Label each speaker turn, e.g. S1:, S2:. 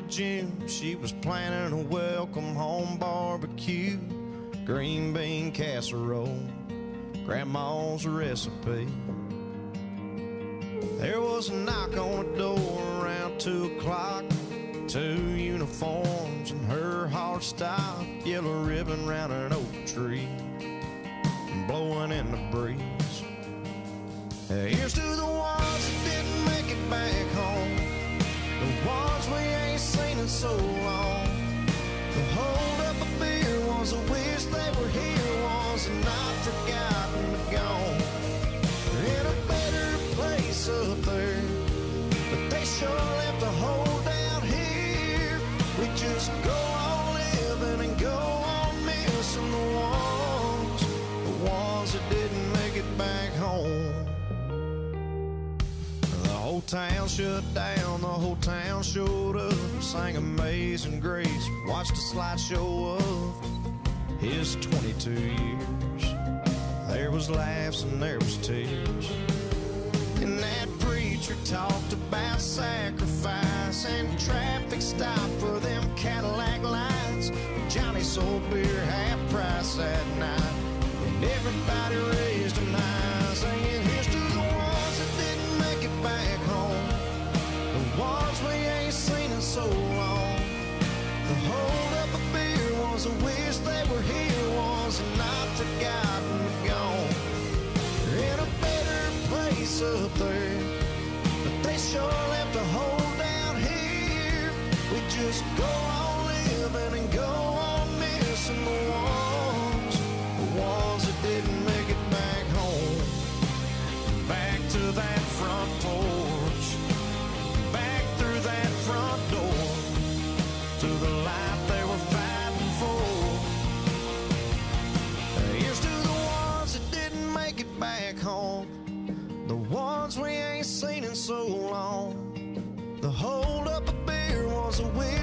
S1: of June, she was planning a welcome home barbecue, green bean casserole, grandma's recipe. There was a knock on the door around two o'clock. Two uniforms and her heart stopped. Yellow ribbon round an oak tree, blowing in the breeze. Here's to the town shut down, the whole town showed up, sang Amazing Grace, watched a slideshow of his 22 years. There was laughs and there was tears. And that preacher talked about sacrifice and traffic stop for them Cadillac lights. Johnny sold beer half price that night. And everybody up there, but they sure left a hole down here. We just go beer ones